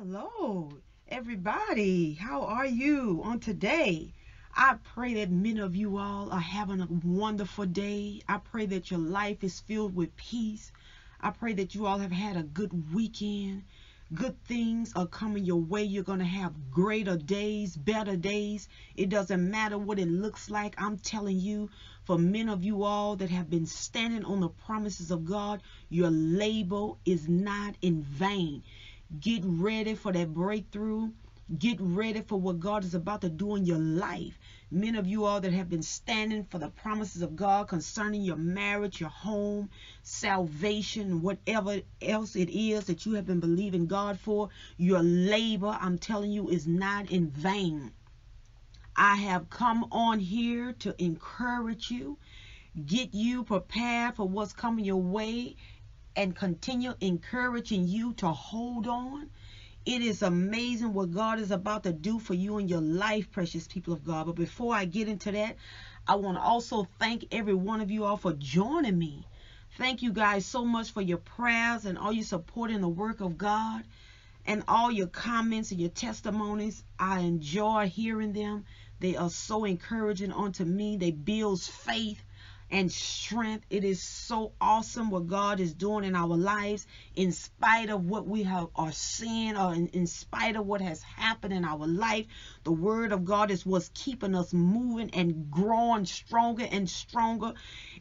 Hello, everybody. How are you on today? I pray that many of you all are having a wonderful day. I pray that your life is filled with peace. I pray that you all have had a good weekend. Good things are coming your way. You're going to have greater days, better days. It doesn't matter what it looks like. I'm telling you, for many of you all that have been standing on the promises of God, your labor is not in vain. Get ready for that breakthrough. Get ready for what God is about to do in your life. Many of you all that have been standing for the promises of God concerning your marriage, your home, salvation, whatever else it is that you have been believing God for, your labor, I'm telling you, is not in vain. I have come on here to encourage you, get you prepared for what's coming your way, and continue encouraging you to hold on. It is amazing what God is about to do for you in your life, precious people of God. But before I get into that, I want to also thank every one of you all for joining me. Thank you guys so much for your prayers and all your support in the work of God and all your comments and your testimonies. I enjoy hearing them. They are so encouraging unto me. They build faith and strength. It is so awesome what God is doing in our lives, in spite of what we have are seeing, or in, in spite of what has happened in our life. The Word of God is what's keeping us moving and growing stronger and stronger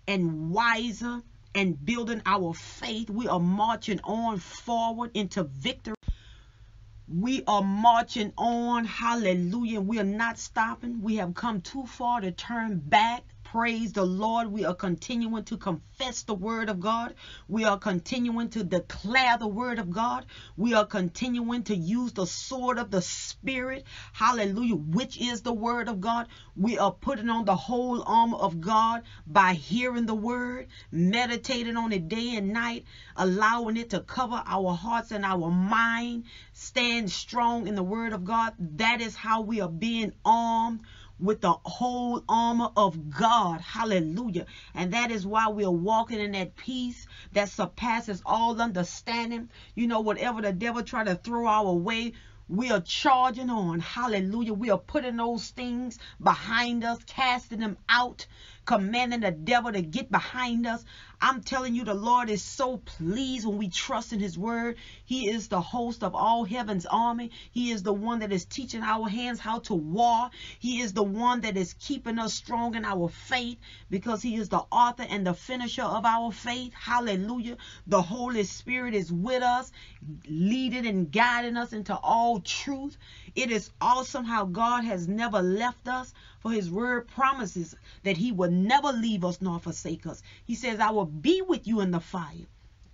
and wiser and building our faith. We are marching on forward into victory. We are marching on. Hallelujah. We are not stopping. We have come too far to turn back. Praise the Lord. We are continuing to confess the word of God. We are continuing to declare the word of God. We are continuing to use the sword of the Spirit. Hallelujah. Which is the word of God. We are putting on the whole armor of God by hearing the word, meditating on it day and night, allowing it to cover our hearts and our mind. Stand strong in the word of God. That is how we are being armed with the whole armor of God. Hallelujah. And that is why we are walking in that peace that surpasses all understanding. You know, whatever the devil try to throw our way, we are charging on. Hallelujah. We are putting those things behind us, casting them out, commanding the devil to get behind us. I'm telling you, the Lord is so pleased when we trust in his word. He is the host of all heaven's army. He is the one that is teaching our hands how to war. He is the one that is keeping us strong in our faith because he is the author and the finisher of our faith. Hallelujah. The Holy Spirit is with us, leading and guiding us into all truth. It is awesome how God has never left us, for his word promises that he will never leave us nor forsake us. He says, I will be with you in the fire,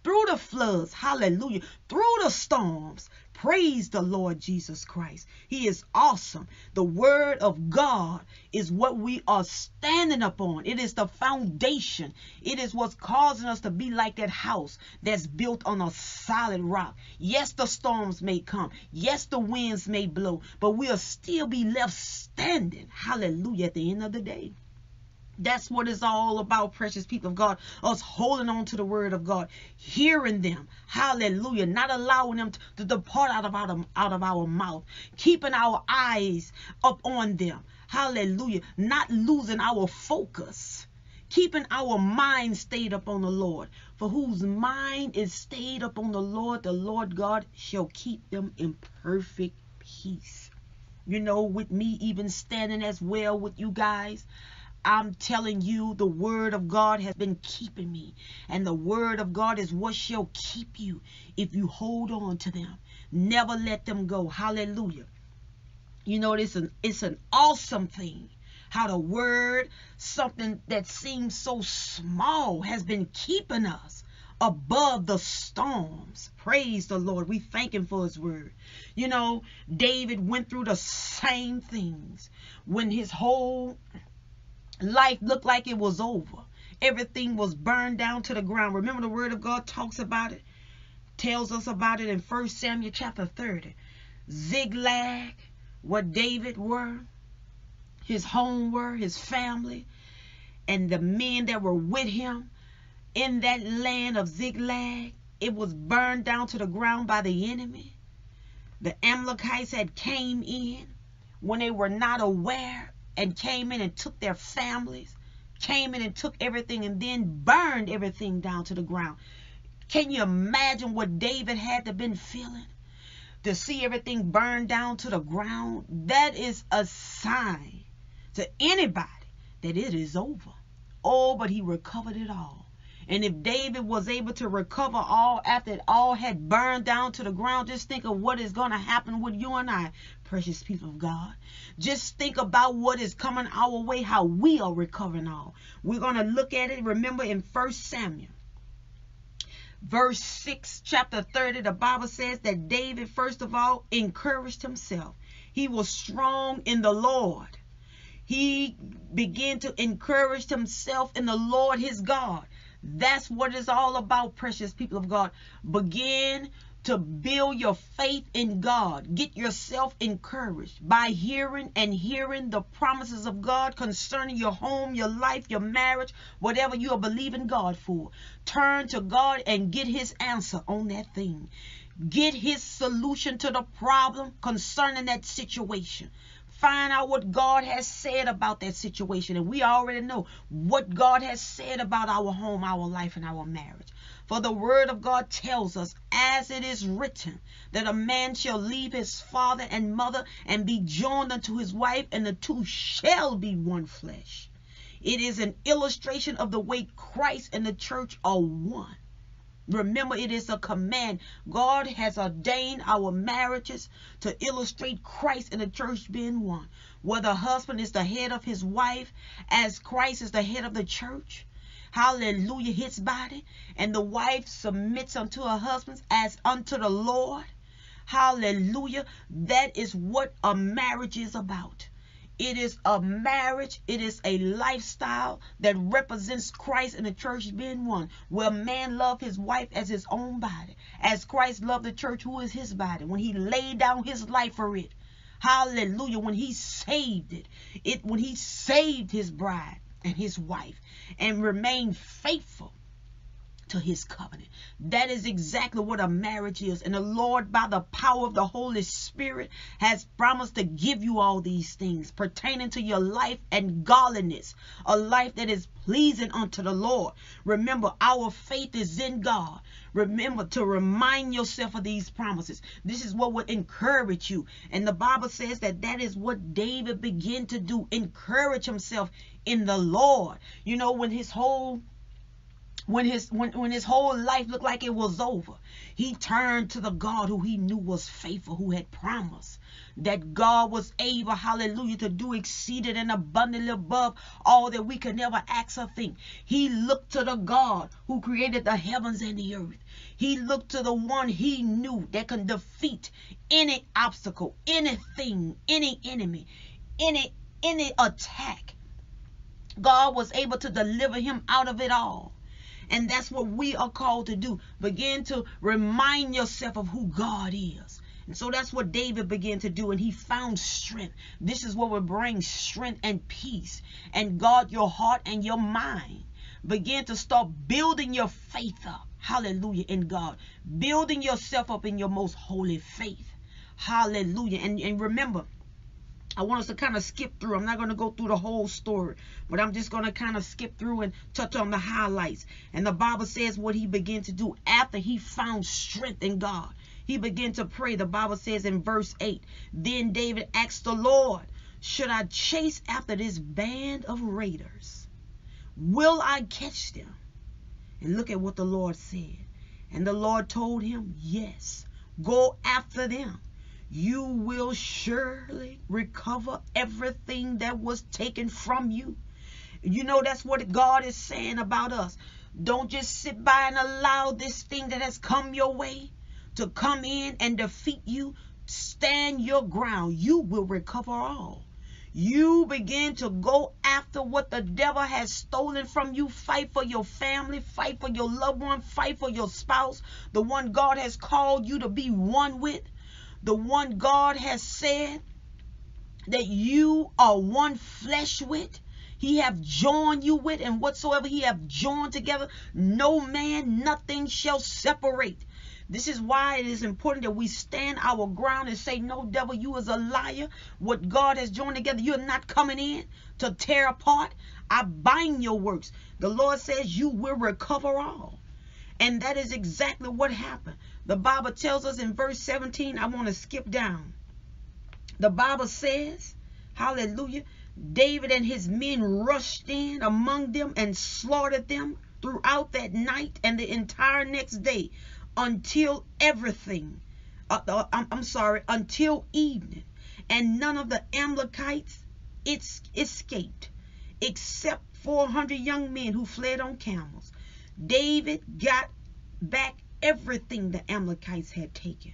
through the floods, hallelujah, through the storms. Praise the Lord Jesus Christ. He is awesome. The word of God is what we are standing upon. It is the foundation. It is what's causing us to be like that house that's built on a solid rock. Yes, the storms may come. Yes, the winds may blow, but we'll still be left standing. Hallelujah at the end of the day. That's what it's all about, precious people of God. Us holding on to the word of God, hearing them. Hallelujah. Not allowing them to, depart out of, our, out of our mouth. Keeping our eyes up on them. Hallelujah. Not losing our focus. Keeping our mind stayed up on the Lord. For whose mind is stayed up on the Lord, the Lord God shall keep them in perfect peace. You know, with me even standing as well with you guys. I'm telling you, the word of God has been keeping me. And the word of God is what shall keep you if you hold on to them. Never let them go. Hallelujah. You know, it's an it's an awesome thing. How the word, something that seems so small, has been keeping us above the storms. Praise the Lord. We thank him for his word. You know, David went through the same things when his whole life looked like it was over. Everything was burned down to the ground. Remember the word of God talks about it, tells us about it in 1 Samuel chapter 30. Ziklag, what David were, his home were, his family, and the men that were with him in that land of Ziklag, it was burned down to the ground by the enemy. the Amalekites had came in when they were not aware and came in and took their families, came in and took everything and then burned everything down to the ground. Can you imagine what David had to been feeling? To see everything burned down to the ground, that is a sign to anybody that it is over. Oh, but he recovered it all. And if David was able to recover all after it all had burned down to the ground, just think of what is going to happen with you and I, precious people of God. Just think about what is coming our way, how we are recovering all. We're going to look at it, remember, in First Samuel. Verse 6, chapter 30, the Bible says that David, first of all, encouraged himself. He was strong in the Lord. He began to encourage himself in the Lord his God. That's what it's all about, precious people of God. Begin to build your faith in God. Get yourself encouraged by hearing and hearing the promises of God concerning your home, your life, your marriage, whatever you are believing God for. Turn to God and get his answer on that thing. Get his solution to the problem concerning that situation find out what God has said about that situation. And we already know what God has said about our home, our life, and our marriage. For the word of God tells us, as it is written, that a man shall leave his father and mother and be joined unto his wife, and the two shall be one flesh. It is an illustration of the way Christ and the church are one. Remember, it is a command. God has ordained our marriages to illustrate Christ and the church being one. Where the husband is the head of his wife, as Christ is the head of the church. Hallelujah, his body. And the wife submits unto her husband as unto the Lord. Hallelujah. That is what a marriage is about. It is a marriage. It is a lifestyle that represents Christ and the church being one. Where man love his wife as his own body. As Christ loved the church who is his body. When he laid down his life for it. Hallelujah. When he saved it. It when he saved his bride and his wife and remain faithful to his covenant. That is exactly what a marriage is. And the Lord, by the power of the Holy Spirit, has promised to give you all these things pertaining to your life and godliness, a life that is pleasing unto the Lord. Remember, our faith is in God. Remember to remind yourself of these promises. This is what would encourage you. And the Bible says that that is what David began to do encourage himself in the Lord. You know, when his whole when his when, when his whole life looked like it was over he turned to the god who he knew was faithful who had promised that god was able hallelujah to do exceeded and abundantly above all that we could never ask or think. He looked to the god who created the heavens and the earth. He looked to the one he knew that can defeat any obstacle anything any enemy any any attack. God was able to deliver him out of it all and that's what we are called to do. Begin to remind yourself of who God is. And so that's what David began to do, and he found strength. This is what will bring strength and peace and guard your heart and your mind. Begin to start building your faith up. Hallelujah in God. Building yourself up in your most holy faith. Hallelujah. And, and remember, I want us to kind of skip through. I'm not going to go through the whole story, but I'm just going to kind of skip through and touch on the highlights. And the Bible says what he began to do after he found strength in God. He began to pray. The Bible says in verse 8, Then David asked the Lord, Should I chase after this band of raiders? Will I catch them? And look at what the Lord said. And the Lord told him, Yes, go after them you will surely recover everything that was taken from you. You know, that's what God is saying about us. Don't just sit by and allow this thing that has come your way to come in and defeat you. Stand your ground. You will recover all. You begin to go after what the devil has stolen from you. Fight for your family, fight for your loved one, fight for your spouse, the one God has called you to be one with the one God has said that you are one flesh with. He have joined you with, and whatsoever he have joined together, no man, nothing shall separate. This is why it is important that we stand our ground and say, No, devil, you is a liar. What God has joined together, you're not coming in to tear apart. I bind your works. The Lord says you will recover all. And that is exactly what happened. The Bible tells us in verse 17, I want to skip down. The Bible says, Hallelujah, David and his men rushed in among them and slaughtered them throughout that night and the entire next day until everything, uh, uh, I'm, I'm sorry, until evening. And none of the Amalekites it's escaped except 400 young men who fled on camels. David got back everything the Amalekites had taken,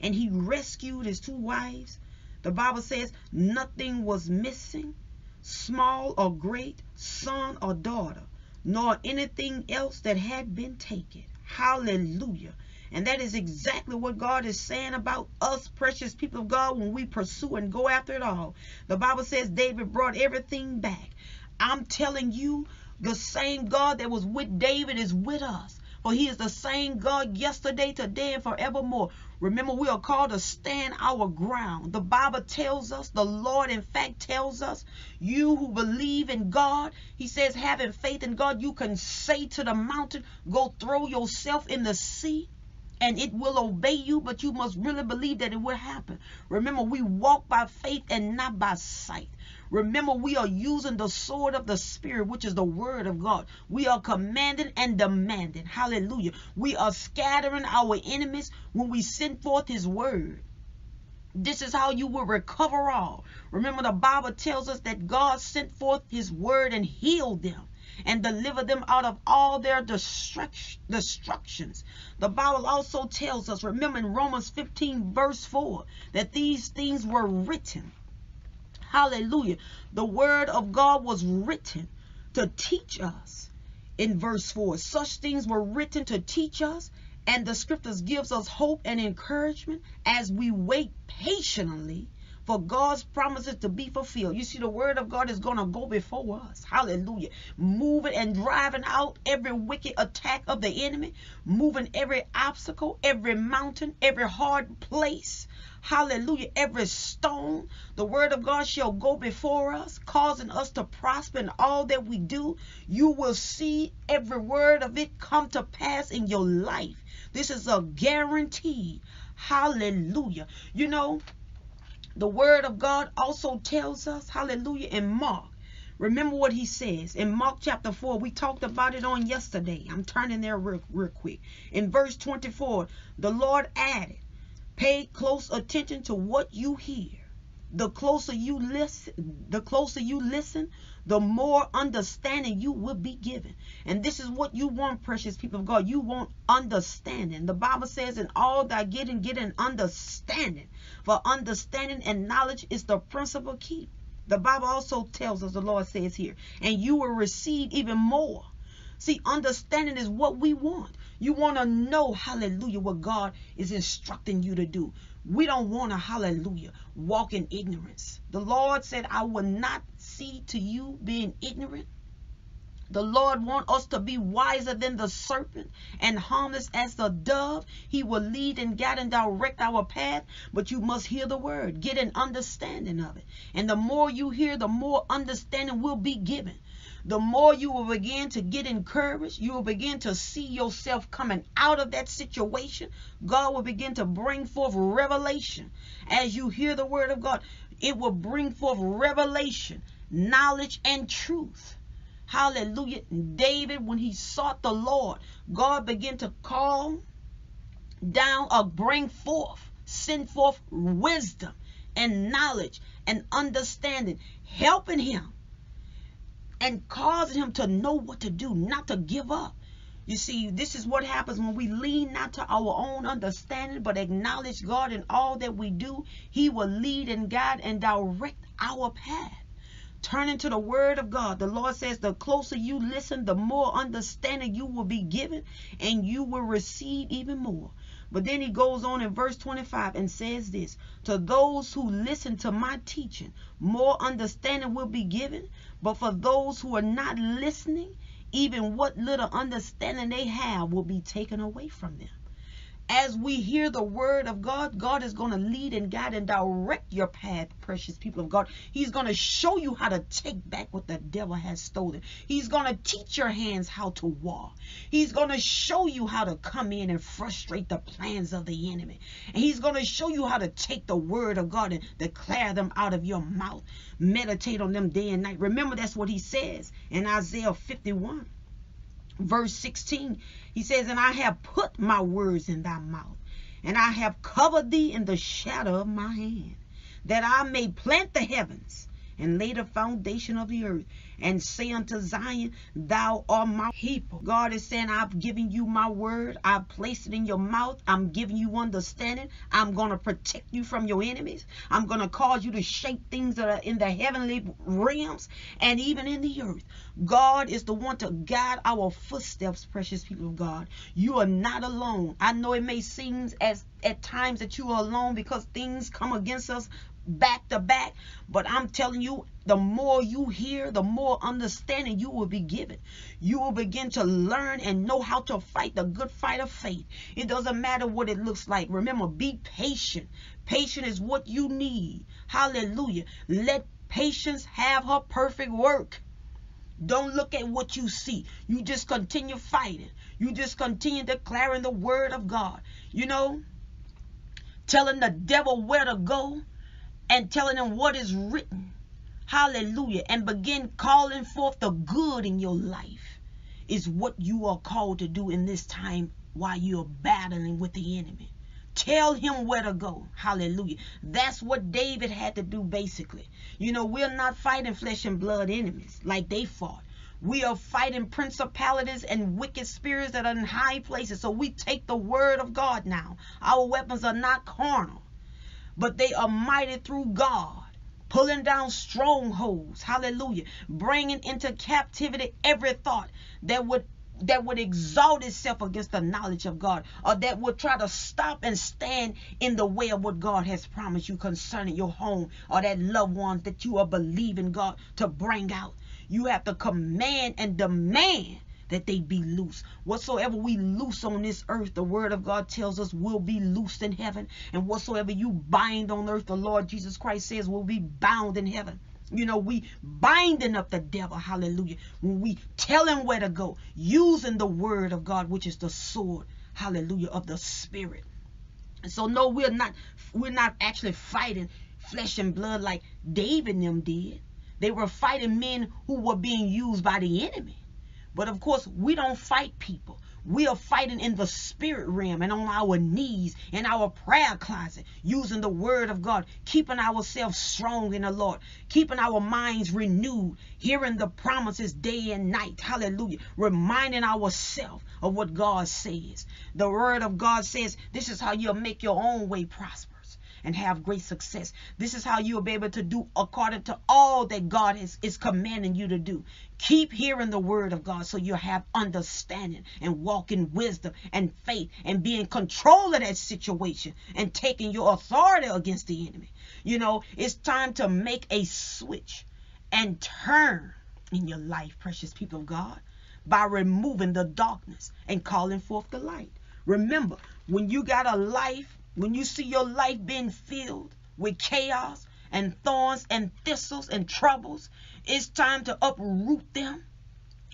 and he rescued his two wives. The Bible says nothing was missing, small or great, son or daughter, nor anything else that had been taken. Hallelujah. And that is exactly what God is saying about us, precious people of God, when we pursue and go after it all. The Bible says David brought everything back. I'm telling you, the same God that was with David is with us. For he is the same God yesterday, today, and forevermore. Remember, we are called to stand our ground. The Bible tells us, the Lord, in fact, tells us, you who believe in God, He says, having faith in God, you can say to the mountain, go throw yourself in the sea and it will obey you, but you must really believe that it will happen. Remember, we walk by faith and not by sight. Remember, we are using the sword of the Spirit, which is the word of God. We are commanding and demanding. Hallelujah. We are scattering our enemies when we send forth his word. This is how you will recover all. Remember, the Bible tells us that God sent forth his word and healed them and deliver them out of all their destructions. The Bible also tells us, remember in Romans 15, verse 4, that these things were written Hallelujah. The word of God was written to teach us. In verse 4, such things were written to teach us, and the scriptures gives us hope and encouragement as we wait patiently for God's promises to be fulfilled. You see, the word of God is going to go before us. Hallelujah. Moving and driving out every wicked attack of the enemy, moving every obstacle, every mountain, every hard place. Hallelujah. Every stone, the word of God shall go before us, causing us to prosper in all that we do. You will see every word of it come to pass in your life. This is a guarantee. Hallelujah. You know, the word of God also tells us, hallelujah, in Mark. Remember what he says in Mark chapter 4. We talked about it on yesterday. I'm turning there real, real quick. In verse 24, the Lord added, Pay close attention to what you hear. The closer you listen, the closer you listen, the more understanding you will be given. And this is what you want, precious people of God. You want understanding. The Bible says, in all that getting, get an understanding. For understanding and knowledge is the principal key. The Bible also tells us, the Lord says here, and you will receive even more. See, understanding is what we want. You want to know, hallelujah, what God is instructing you to do. We don't want to, hallelujah, walk in ignorance. The Lord said, I will not see to you being ignorant. The Lord wants us to be wiser than the serpent and harmless as the dove. He will lead and guide and direct our path, but you must hear the word, get an understanding of it. And the more you hear, the more understanding will be given the more you will begin to get encouraged. You will begin to see yourself coming out of that situation. God will begin to bring forth revelation. As you hear the word of God, it will bring forth revelation, knowledge, and truth. Hallelujah. David, when he sought the Lord, God began to call down or bring forth, send forth wisdom and knowledge and understanding, helping him and causing him to know what to do, not to give up. You see, this is what happens when we lean not to our own understanding, but acknowledge God in all that we do. He will lead and guide and direct our path. Turning to the word of God, the Lord says, the closer you listen, the more understanding you will be given, and you will receive even more. But then he goes on in verse 25 and says this To those who listen to my teaching, more understanding will be given. But for those who are not listening, even what little understanding they have will be taken away from them. As we hear the word of God, God is going to lead and guide and direct your path, precious people of God. He's going to show you how to take back what the devil has stolen. He's going to teach your hands how to war. He's going to show you how to come in and frustrate the plans of the enemy. And he's going to show you how to take the word of God and declare them out of your mouth. Meditate on them day and night. Remember, that's what he says in Isaiah 51 verse 16, he says, And I have put my words in thy mouth, and I have covered thee in the shadow of my hand, that I may plant the heavens and lay the foundation of the earth, and say unto Zion, Thou art my people. God is saying, I've given you my word. I've placed it in your mouth. I'm giving you understanding. I'm going to protect you from your enemies. I'm going to cause you to shape things that are in the heavenly realms and even in the earth. God is the one to guide our footsteps, precious people of God. You are not alone. I know it may seem as at times that you are alone because things come against us back to back. But I'm telling you, the more you hear, the more understanding you will be given. You will begin to learn and know how to fight the good fight of faith. It doesn't matter what it looks like. Remember, be patient. Patient is what you need. Hallelujah. Let patience have her perfect work. Don't look at what you see. You just continue fighting. You just continue declaring the word of God. You know, telling the devil where to go and telling him what is written. Hallelujah. And begin calling forth the good in your life is what you are called to do in this time while you're battling with the enemy. Tell him where to go. Hallelujah. That's what David had to do basically. You know, we're not fighting flesh and blood enemies like they fought. We are fighting principalities and wicked spirits that are in high places. So we take the word of God now. Our weapons are not carnal but they are mighty through God, pulling down strongholds. Hallelujah. Bringing into captivity every thought that would that would exalt itself against the knowledge of God or that would try to stop and stand in the way of what God has promised you concerning your home or that loved ones that you are believing God to bring out. You have to command and demand that they be loose. Whatsoever we loose on this earth, the word of God tells us will be loosed in heaven. And whatsoever you bind on earth, the Lord Jesus Christ says will be bound in heaven. You know, we binding up the devil, hallelujah. When we tell him where to go, using the word of God, which is the sword, hallelujah, of the spirit. And so no, we're not we're not actually fighting flesh and blood like David and them did. They were fighting men who were being used by the enemy. But of course, we don't fight people. We are fighting in the spirit realm and on our knees in our prayer closet, using the word of God, keeping ourselves strong in the Lord, keeping our minds renewed, hearing the promises day and night. Hallelujah. Reminding ourselves of what God says. The word of God says, This is how you'll make your own way prosper and have great success. This is how you'll be able to do according to all that God is, is commanding you to do. Keep hearing the word of God so you'll have understanding and walk in wisdom and faith and be in control of that situation and taking your authority against the enemy. You know, it's time to make a switch and turn in your life, precious people of God, by removing the darkness and calling forth the light. Remember, when you got a life when you see your life being filled with chaos and thorns and thistles and troubles, it's time to uproot them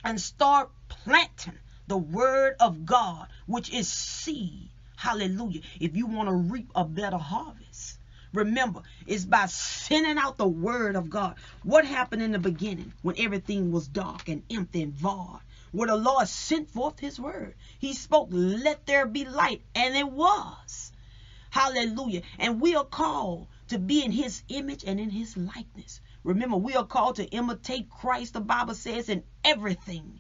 and start planting the word of God, which is seed. Hallelujah. If you want to reap a better harvest. Remember, it's by sending out the word of God. What happened in the beginning when everything was dark and empty and void? Where the Lord sent forth his word. He spoke, let there be light, and it was. Hallelujah. And we are called to be in his image and in his likeness. Remember, we are called to imitate Christ, the Bible says, in everything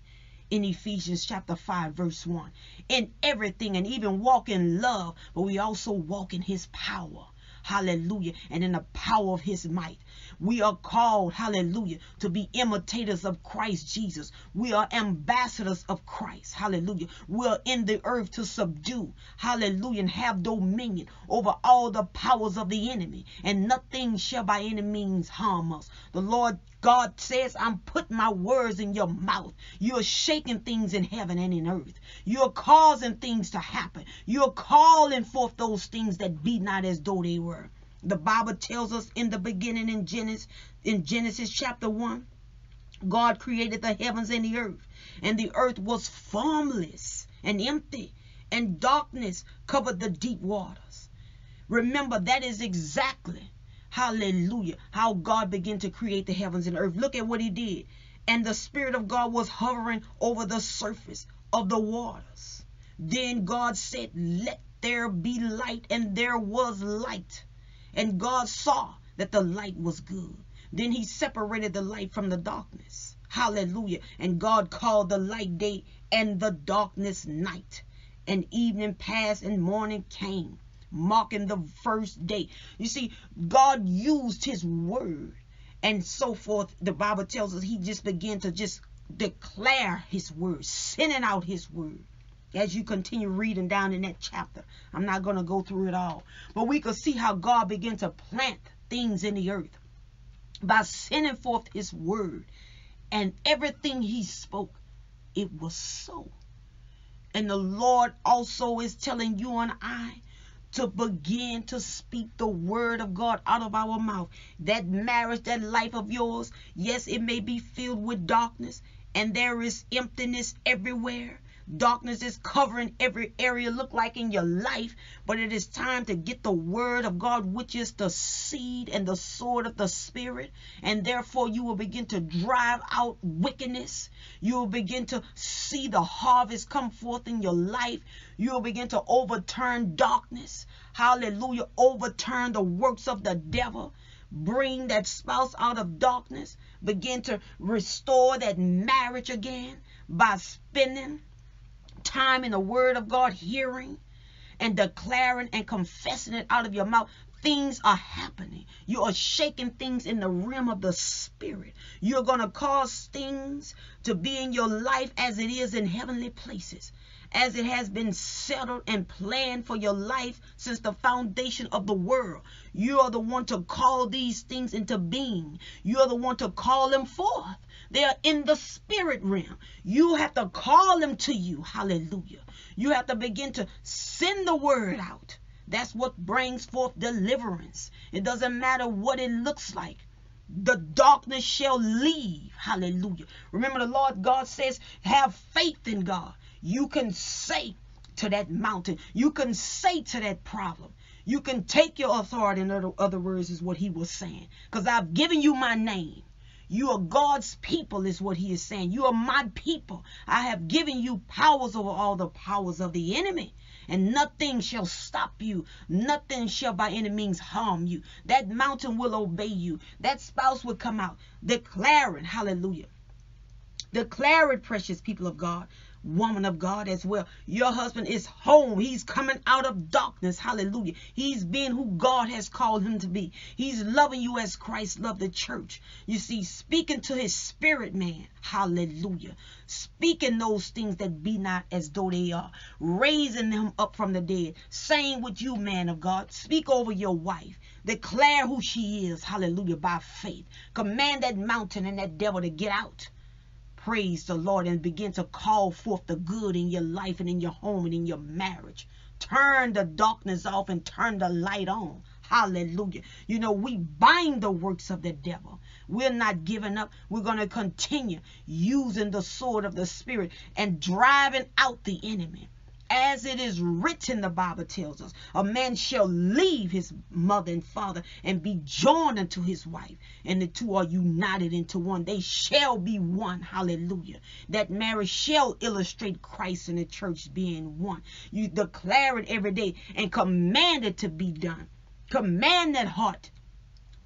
in Ephesians chapter 5, verse 1. In everything, and even walk in love, but we also walk in his power. Hallelujah. And in the power of his might. We are called, hallelujah, to be imitators of Christ Jesus. We are ambassadors of Christ. Hallelujah. We are in the earth to subdue, hallelujah, and have dominion over all the powers of the enemy. And nothing shall by any means harm us. The Lord God says, I'm putting my words in your mouth. You're shaking things in heaven and in earth. You're causing things to happen. You're calling forth those things that be not as though they were. The Bible tells us in the beginning in Genesis, in Genesis chapter 1, God created the heavens and the earth, and the earth was formless and empty, and darkness covered the deep waters. Remember, that is exactly Hallelujah. How God began to create the heavens and earth. Look at what he did. And the Spirit of God was hovering over the surface of the waters. Then God said, Let there be light. And there was light. And God saw that the light was good. Then he separated the light from the darkness. Hallelujah. And God called the light day and the darkness night. And evening passed and morning came marking the first day. You see, God used his word and so forth. The Bible tells us he just began to just declare his word, sending out his word. As you continue reading down in that chapter, I'm not going to go through it all, but we could see how God began to plant things in the earth by sending forth his word and everything he spoke, it was so. And the Lord also is telling you and I to begin to speak the word of God out of our mouth. That marriage, that life of yours, yes, it may be filled with darkness and there is emptiness everywhere. Darkness is covering every area look like in your life, but it is time to get the word of God, which is the seed and the sword of the spirit, and therefore you will begin to drive out wickedness. You will begin to see the harvest come forth in your life. You will begin to overturn darkness. Hallelujah. Overturn the works of the devil bring that spouse out of darkness, begin to restore that marriage again by spending time in the Word of God, hearing and declaring and confessing it out of your mouth, things are happening. You are shaking things in the realm of the spirit. You're going to cause things to be in your life as it is in heavenly places, as it has been settled and planned for your life since the foundation of the world. You are the one to call these things into being. You are the one to call them forth. They're in the spirit realm. You have to call them to you. Hallelujah. You have to begin to send the word out. That's what brings forth deliverance. It doesn't matter what it looks like. The darkness shall leave. Hallelujah. Remember, the Lord God says, have faith in God. You can say to that mountain, you can say to that problem, you can take your authority. In other, other words, is what he was saying. Because I've given you my name. You are God's people, is what he is saying. You are my people. I have given you powers over all the powers of the enemy. And nothing shall stop you. Nothing shall by any means harm you. That mountain will obey you. That spouse will come out declaring, hallelujah. Declare it, precious people of God woman of God as well. Your husband is home. He's coming out of darkness. Hallelujah. He's being who God has called him to be. He's loving you as Christ loved the church. You see, speaking to his spirit man. Hallelujah. Speaking those things that be not as though they are. Raising them up from the dead. Saying with you, man of God. Speak over your wife. Declare who she is. Hallelujah. By faith. Command that mountain and that devil to get out praise the Lord and begin to call forth the good in your life and in your home and in your marriage. Turn the darkness off and turn the light on. Hallelujah. You know, we bind the works of the devil. We're not giving up. We're going to continue using the sword of the Spirit and driving out the enemy as it is written, the Bible tells us, a man shall leave his mother and father and be joined unto his wife, and the two are united into one. They shall be one. Hallelujah. That marriage shall illustrate Christ and the church being one. You declare it every day and command it to be done. Command that heart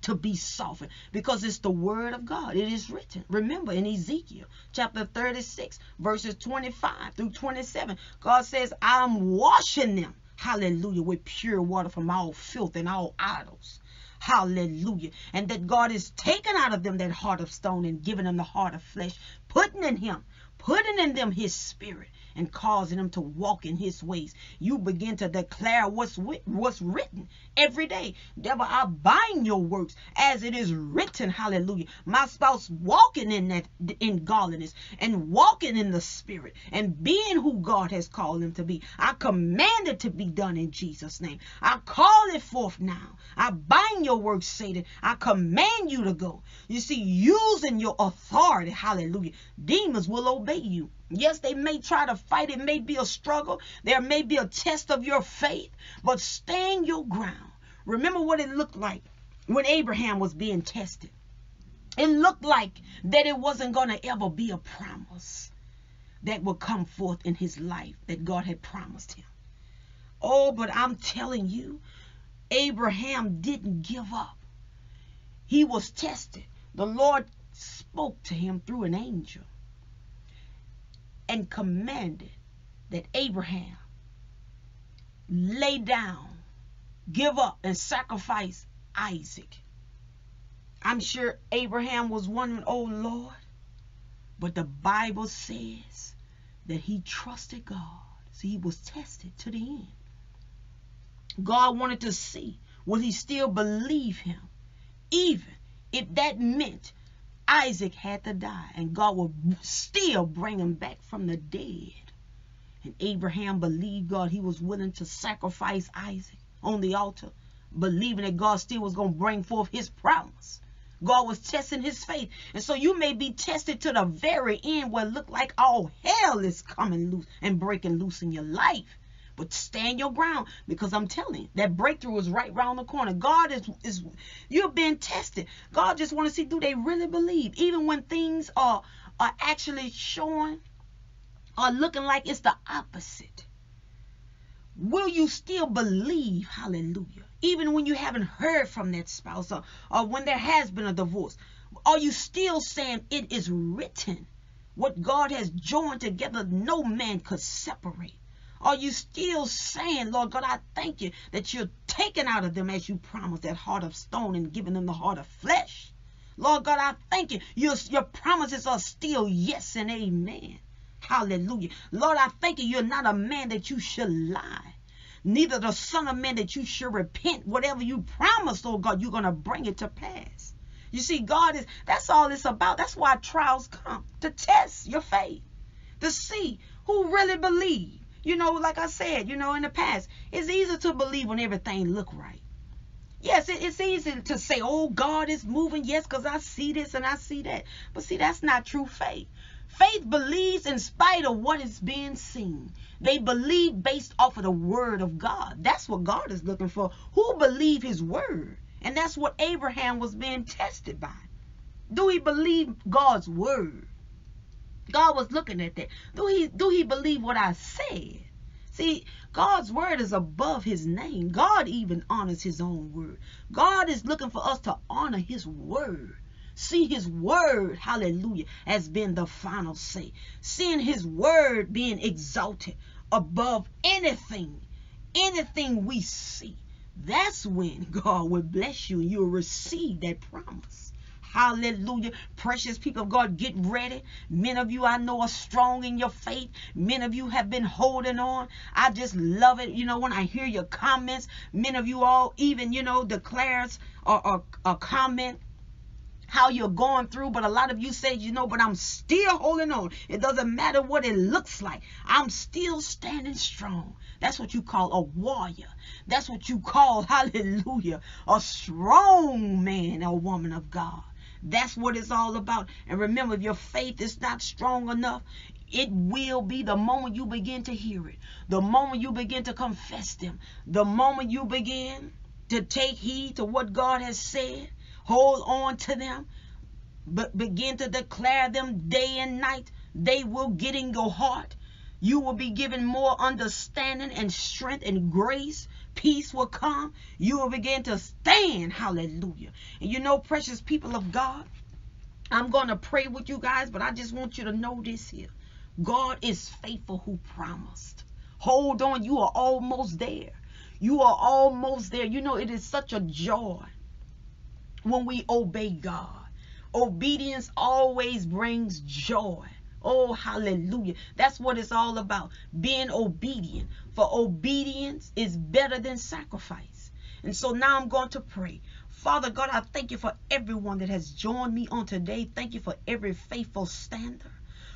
to be softened because it's the word of God. It is written. Remember in Ezekiel chapter 36, verses 25 through 27, God says, I'm washing them, hallelujah, with pure water from all filth and all idols. Hallelujah. And that God is taking out of them that heart of stone and giving them the heart of flesh, putting in him putting in them his spirit and causing them to walk in his ways. You begin to declare what's what's written every day. Devil, I bind your works as it is written. Hallelujah. My spouse walking in that in godliness and walking in the spirit and being who God has called him to be. I command it to be done in Jesus' name. I call it forth now. I bind your works, Satan. I command you to go. You see, using your authority, hallelujah, demons will obey you. Yes, they may try to fight. It may be a struggle. There may be a test of your faith, but stand your ground. Remember what it looked like when Abraham was being tested. It looked like that it wasn't going to ever be a promise that would come forth in his life that God had promised him. Oh, but I'm telling you, Abraham didn't give up. He was tested. The Lord spoke to him through an angel and commanded that Abraham lay down, give up, and sacrifice Isaac. I'm sure Abraham was wondering, oh Lord, but the Bible says that he trusted God. So he was tested to the end. God wanted to see will he still believe him, even if that meant Isaac had to die, and God would still bring him back from the dead. And Abraham believed God. He was willing to sacrifice Isaac on the altar, believing that God still was going to bring forth his promise. God was testing his faith. And so you may be tested to the very end where it look like all hell is coming loose and breaking loose in your life. But stand your ground because I'm telling you, that breakthrough is right around the corner. God is is you're being tested. God just want to see do they really believe, even when things are are actually showing or looking like it's the opposite. Will you still believe? Hallelujah. Even when you haven't heard from that spouse or, or when there has been a divorce, are you still saying it is written? What God has joined together, no man could separate. Are you still saying, Lord God, I thank you that you're taking out of them as you promised that heart of stone and giving them the heart of flesh? Lord God, I thank you. Your, your promises are still yes and amen. Hallelujah. Lord, I thank you. You're not a man that you should lie. Neither the son of man that you should repent. Whatever you promised, oh God, you're going to bring it to pass. You see, God is, that's all it's about. That's why trials come to test your faith, to see who really believe. You know, like I said, you know, in the past, it's easy to believe when everything look right. Yes, it's easy to say, oh, God is moving. Yes, because I see this and I see that. But see, that's not true faith. Faith believes in spite of what is being seen. They believe based off of the word of God. That's what God is looking for. Who believe his word? And that's what Abraham was being tested by. Do he believe God's word? God was looking at that. Do he do he believe what I said? See, God's word is above his name. God even honors his own word. God is looking for us to honor his word. See his word, hallelujah, has been the final say. Seeing his word being exalted above anything, anything we see. That's when God will bless you and you'll receive that promise. Hallelujah. Precious people of God, get ready. Many of you I know are strong in your faith. Many of you have been holding on. I just love it. You know, when I hear your comments, many of you all even, you know, declares or, or comment how you're going through, but a lot of you say, you know, but I'm still holding on. It doesn't matter what it looks like. I'm still standing strong. That's what you call a warrior. That's what you call, hallelujah, a strong man or woman of God. That's what it's all about. And remember, if your faith is not strong enough, it will be the moment you begin to hear it, the moment you begin to confess them, the moment you begin to take heed to what God has said, hold on to them, but begin to declare them day and night. They will get in your heart. You will be given more understanding and strength and grace peace will come. You will begin to stand. Hallelujah. And you know, precious people of God, I'm going to pray with you guys, but I just want you to know this here. God is faithful who promised. Hold on. You are almost there. You are almost there. You know, it is such a joy when we obey God. Obedience always brings joy. Oh, hallelujah. That's what it's all about. Being obedient. For obedience is better than sacrifice. And so now I'm going to pray. Father God, I thank you for everyone that has joined me on today. Thank you for every faithful stander.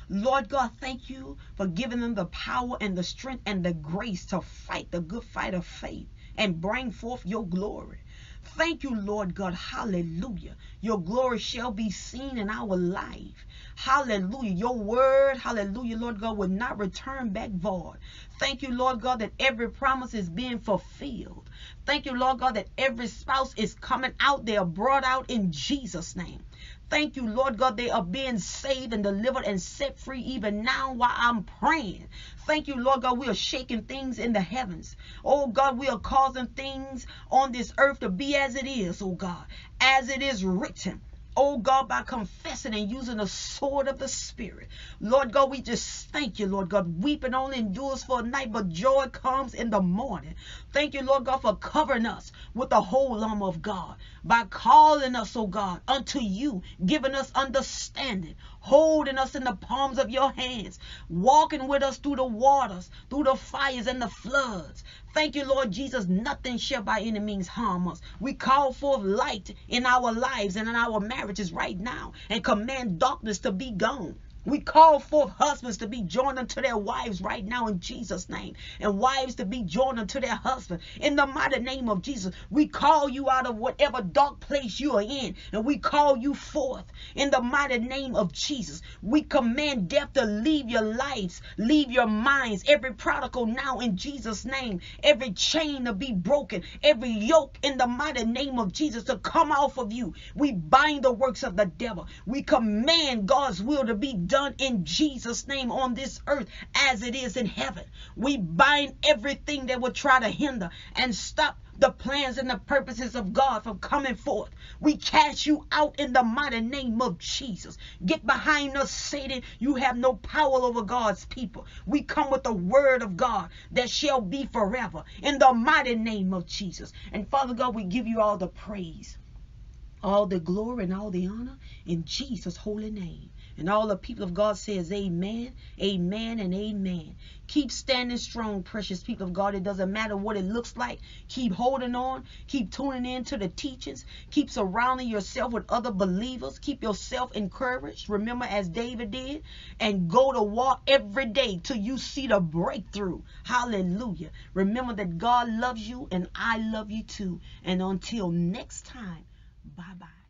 Lord God, thank you for giving them the power and the strength and the grace to fight the good fight of faith and bring forth your glory. Thank you, Lord God. Hallelujah. Your glory shall be seen in our life. Hallelujah. Your word, hallelujah, Lord God, will not return back void. Thank you, Lord God, that every promise is being fulfilled. Thank you, Lord God, that every spouse is coming out. They are brought out in Jesus' name. Thank you, Lord God, they are being saved and delivered and set free even now while I'm praying. Thank you, Lord God, we are shaking things in the heavens. Oh God, we are causing things on this earth to be as it is, oh God, as it is written oh God, by confessing and using the sword of the Spirit. Lord God, we just thank you, Lord God. Weeping only endures for a night, but joy comes in the morning. Thank you, Lord God, for covering us with the whole armor of God, by calling us, oh God, unto you, giving us understanding, holding us in the palms of your hands, walking with us through the waters, through the fires and the floods. Thank you, Lord Jesus. Nothing shall by any means harm us. We call forth light in our lives and in our marriages right now and command darkness to be gone. We call forth husbands to be joined unto their wives right now in Jesus' name, and wives to be joined unto their husband in the mighty name of Jesus. We call you out of whatever dark place you are in, and we call you forth in the mighty name of Jesus. We command death to leave your lives, leave your minds, every prodigal now in Jesus' name, every chain to be broken, every yoke in the mighty name of Jesus to come off of you. We bind the works of the devil. We command God's will to be done in Jesus' name on this earth as it is in heaven. We bind everything that would try to hinder and stop the plans and the purposes of God from coming forth. We cast you out in the mighty name of Jesus. Get behind us, Satan. You have no power over God's people. We come with the word of God that shall be forever in the mighty name of Jesus. And Father God, we give you all the praise, all the glory, and all the honor in Jesus' holy name. And all the people of God says amen, amen, and amen. Keep standing strong, precious people of God. It doesn't matter what it looks like. Keep holding on. Keep tuning in to the teachings. Keep surrounding yourself with other believers. Keep yourself encouraged. Remember, as David did, and go to war every day till you see the breakthrough. Hallelujah. Remember that God loves you and I love you too. And until next time, bye bye.